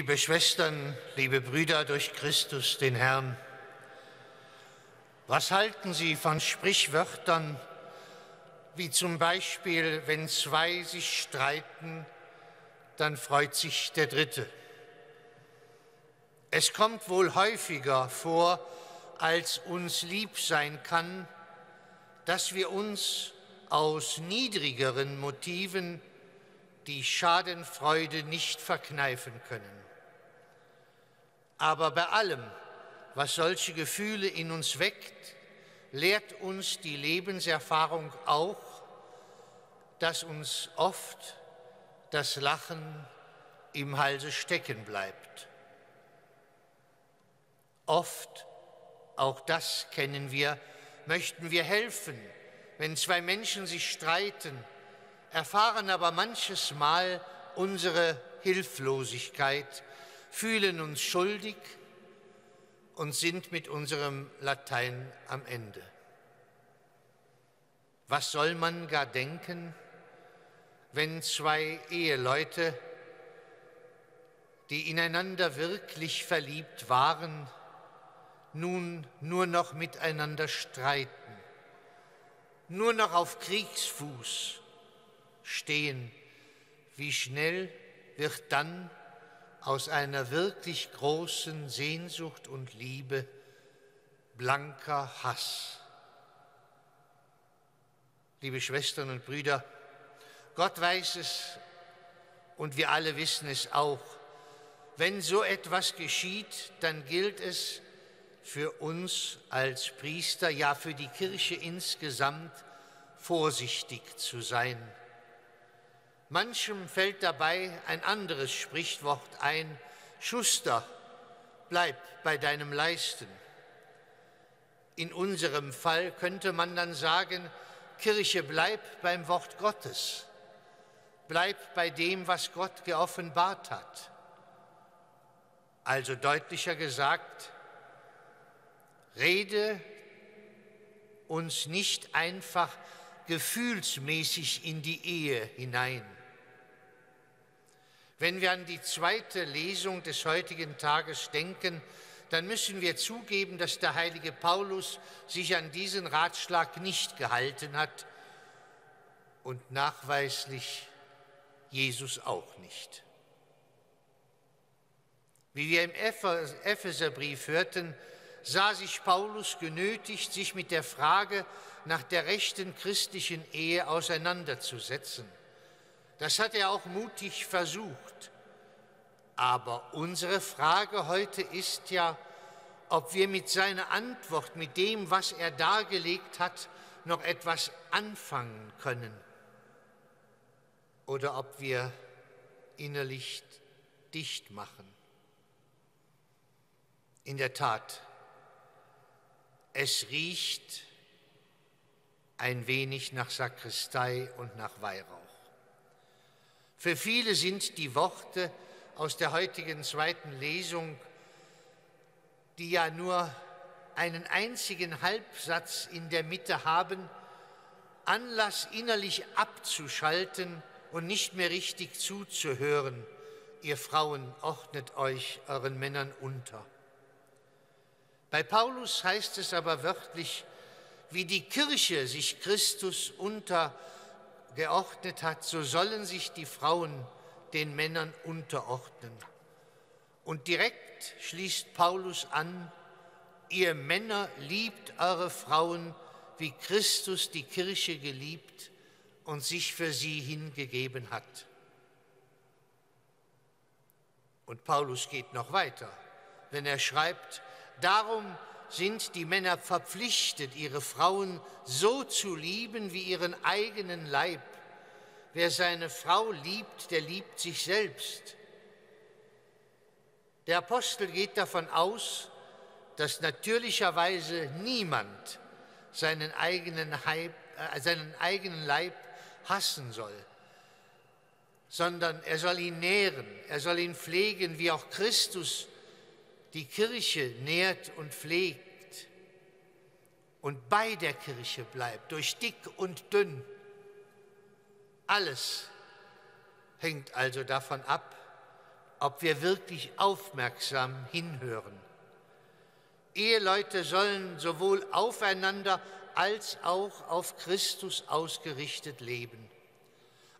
Liebe Schwestern, liebe Brüder durch Christus, den Herrn, was halten Sie von Sprichwörtern wie zum Beispiel, wenn zwei sich streiten, dann freut sich der Dritte? Es kommt wohl häufiger vor, als uns lieb sein kann, dass wir uns aus niedrigeren Motiven die Schadenfreude nicht verkneifen können. Aber bei allem, was solche Gefühle in uns weckt, lehrt uns die Lebenserfahrung auch, dass uns oft das Lachen im Halse stecken bleibt. Oft, auch das kennen wir, möchten wir helfen, wenn zwei Menschen sich streiten, erfahren aber manches Mal unsere Hilflosigkeit, fühlen uns schuldig und sind mit unserem Latein am Ende. Was soll man gar denken, wenn zwei Eheleute, die ineinander wirklich verliebt waren, nun nur noch miteinander streiten, nur noch auf Kriegsfuß stehen, wie schnell wird dann aus einer wirklich großen Sehnsucht und Liebe blanker Hass. Liebe Schwestern und Brüder, Gott weiß es und wir alle wissen es auch. Wenn so etwas geschieht, dann gilt es für uns als Priester, ja für die Kirche insgesamt, vorsichtig zu sein Manchem fällt dabei ein anderes Sprichwort ein, Schuster, bleib bei deinem Leisten. In unserem Fall könnte man dann sagen, Kirche, bleib beim Wort Gottes, bleib bei dem, was Gott geoffenbart hat. Also deutlicher gesagt, rede uns nicht einfach gefühlsmäßig in die Ehe hinein. Wenn wir an die zweite Lesung des heutigen Tages denken, dann müssen wir zugeben, dass der heilige Paulus sich an diesen Ratschlag nicht gehalten hat und nachweislich Jesus auch nicht. Wie wir im Epheserbrief hörten, sah sich Paulus genötigt, sich mit der Frage nach der rechten christlichen Ehe auseinanderzusetzen. Das hat er auch mutig versucht. Aber unsere Frage heute ist ja, ob wir mit seiner Antwort, mit dem, was er dargelegt hat, noch etwas anfangen können oder ob wir innerlich dicht machen. In der Tat, es riecht ein wenig nach Sakristei und nach Weihrauch. Für viele sind die Worte aus der heutigen zweiten Lesung, die ja nur einen einzigen Halbsatz in der Mitte haben, Anlass innerlich abzuschalten und nicht mehr richtig zuzuhören. Ihr Frauen ordnet euch euren Männern unter. Bei Paulus heißt es aber wörtlich, wie die Kirche sich Christus unter geordnet hat, so sollen sich die Frauen den Männern unterordnen. Und direkt schließt Paulus an, ihr Männer liebt eure Frauen, wie Christus die Kirche geliebt und sich für sie hingegeben hat. Und Paulus geht noch weiter, wenn er schreibt, darum sind die Männer verpflichtet, ihre Frauen so zu lieben wie ihren eigenen Leib. Wer seine Frau liebt, der liebt sich selbst. Der Apostel geht davon aus, dass natürlicherweise niemand seinen eigenen, Leib, äh, seinen eigenen Leib hassen soll, sondern er soll ihn nähren, er soll ihn pflegen, wie auch Christus die Kirche nährt und pflegt und bei der Kirche bleibt, durch dick und dünn. Alles hängt also davon ab, ob wir wirklich aufmerksam hinhören. Eheleute sollen sowohl aufeinander als auch auf Christus ausgerichtet leben.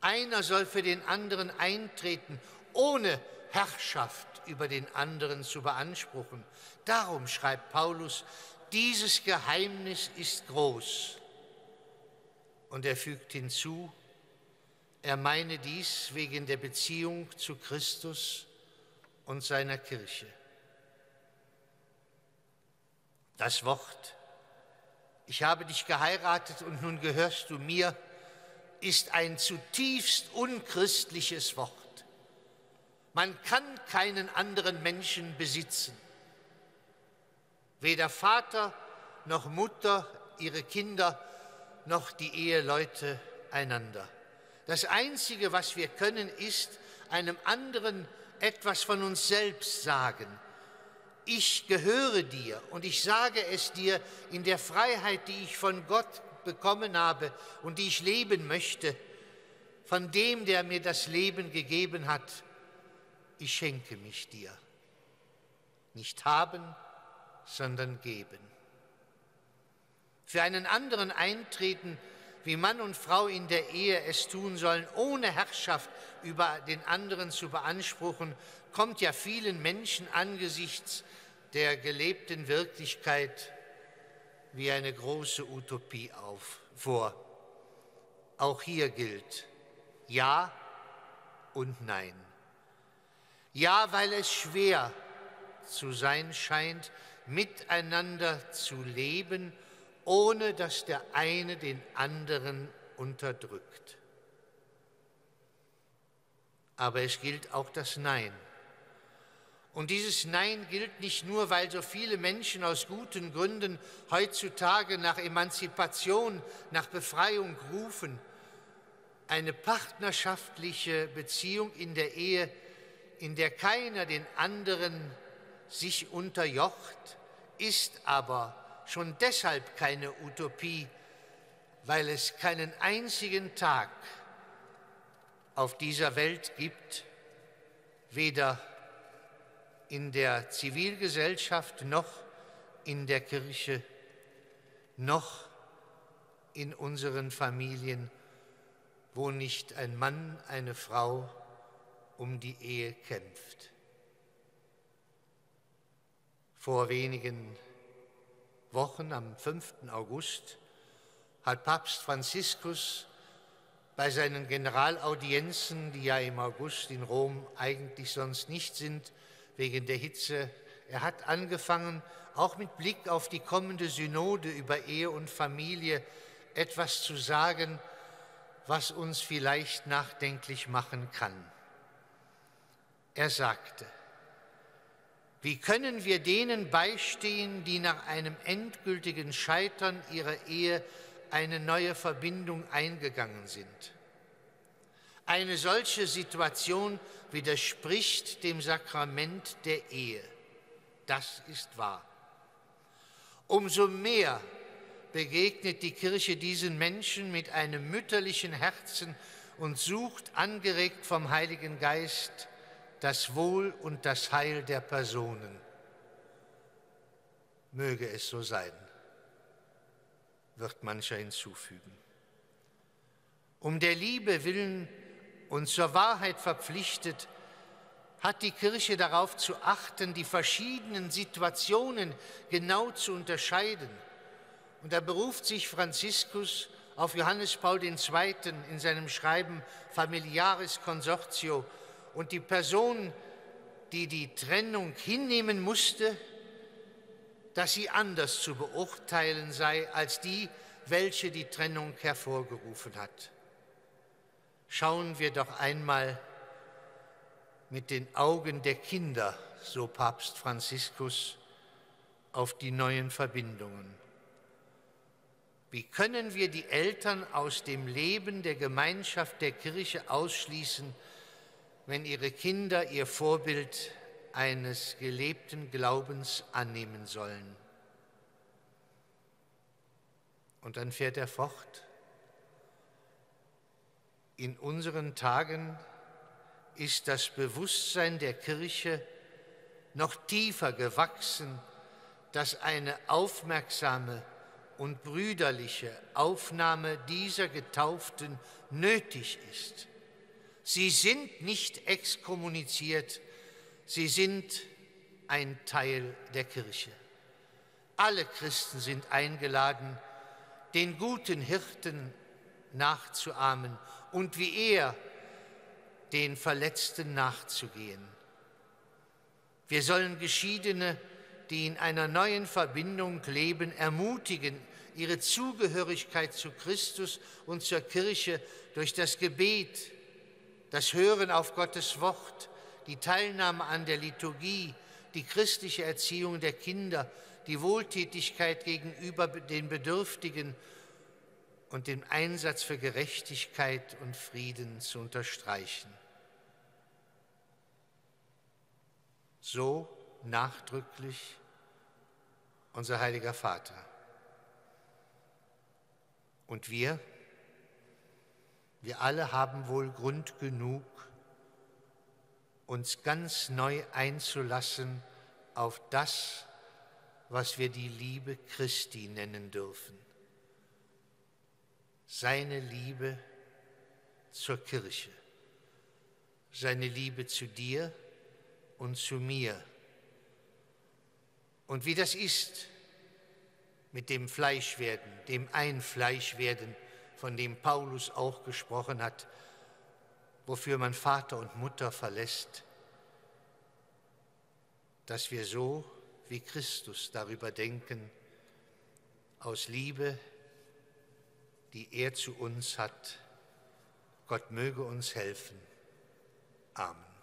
Einer soll für den anderen eintreten, ohne Herrschaft über den anderen zu beanspruchen. Darum schreibt Paulus, dieses Geheimnis ist groß. Und er fügt hinzu, er meine dies wegen der Beziehung zu Christus und seiner Kirche. Das Wort, ich habe dich geheiratet und nun gehörst du mir, ist ein zutiefst unchristliches Wort. Man kann keinen anderen Menschen besitzen. Weder Vater noch Mutter, ihre Kinder, noch die Eheleute einander. Das Einzige, was wir können, ist einem anderen etwas von uns selbst sagen. Ich gehöre dir und ich sage es dir in der Freiheit, die ich von Gott bekommen habe und die ich leben möchte, von dem, der mir das Leben gegeben hat, ich schenke mich dir. Nicht haben, sondern geben. Für einen anderen eintreten, wie Mann und Frau in der Ehe es tun sollen, ohne Herrschaft über den anderen zu beanspruchen, kommt ja vielen Menschen angesichts der gelebten Wirklichkeit wie eine große Utopie auf, vor. Auch hier gilt Ja und Nein. Ja, weil es schwer zu sein scheint, miteinander zu leben, ohne dass der eine den anderen unterdrückt. Aber es gilt auch das Nein. Und dieses Nein gilt nicht nur, weil so viele Menschen aus guten Gründen heutzutage nach Emanzipation, nach Befreiung rufen. Eine partnerschaftliche Beziehung in der Ehe, in der keiner den anderen sich unterjocht, ist aber schon deshalb keine Utopie, weil es keinen einzigen Tag auf dieser Welt gibt, weder in der Zivilgesellschaft noch in der Kirche noch in unseren Familien, wo nicht ein Mann, eine Frau um die Ehe kämpft. Vor wenigen Wochen, am 5. August, hat Papst Franziskus bei seinen Generalaudienzen, die ja im August in Rom eigentlich sonst nicht sind, wegen der Hitze. Er hat angefangen, auch mit Blick auf die kommende Synode über Ehe und Familie etwas zu sagen, was uns vielleicht nachdenklich machen kann. Er sagte, wie können wir denen beistehen, die nach einem endgültigen Scheitern ihrer Ehe eine neue Verbindung eingegangen sind? Eine solche Situation widerspricht dem Sakrament der Ehe. Das ist wahr. Umso mehr begegnet die Kirche diesen Menschen mit einem mütterlichen Herzen und sucht, angeregt vom Heiligen Geist, das Wohl und das Heil der Personen. Möge es so sein, wird mancher hinzufügen. Um der Liebe willen und zur Wahrheit verpflichtet, hat die Kirche darauf zu achten, die verschiedenen Situationen genau zu unterscheiden. Und da beruft sich Franziskus auf Johannes Paul II. in seinem Schreiben Familiaris Consortio und die Person, die die Trennung hinnehmen musste, dass sie anders zu beurteilen sei als die, welche die Trennung hervorgerufen hat schauen wir doch einmal mit den Augen der Kinder, so Papst Franziskus, auf die neuen Verbindungen. Wie können wir die Eltern aus dem Leben der Gemeinschaft der Kirche ausschließen, wenn ihre Kinder ihr Vorbild eines gelebten Glaubens annehmen sollen? Und dann fährt er fort in unseren Tagen ist das Bewusstsein der Kirche noch tiefer gewachsen, dass eine aufmerksame und brüderliche Aufnahme dieser Getauften nötig ist. Sie sind nicht exkommuniziert, sie sind ein Teil der Kirche. Alle Christen sind eingeladen, den guten Hirten nachzuahmen und wie er den Verletzten nachzugehen. Wir sollen Geschiedene, die in einer neuen Verbindung leben, ermutigen, ihre Zugehörigkeit zu Christus und zur Kirche durch das Gebet, das Hören auf Gottes Wort, die Teilnahme an der Liturgie, die christliche Erziehung der Kinder, die Wohltätigkeit gegenüber den Bedürftigen und den Einsatz für Gerechtigkeit und Frieden zu unterstreichen. So nachdrücklich unser heiliger Vater. Und wir, wir alle haben wohl Grund genug, uns ganz neu einzulassen auf das, was wir die Liebe Christi nennen dürfen. Seine Liebe zur Kirche, seine Liebe zu dir und zu mir. Und wie das ist mit dem Fleischwerden, dem Einfleischwerden, von dem Paulus auch gesprochen hat, wofür man Vater und Mutter verlässt, dass wir so wie Christus darüber denken, aus Liebe, die er zu uns hat. Gott möge uns helfen. Amen.